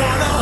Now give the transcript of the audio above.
wanna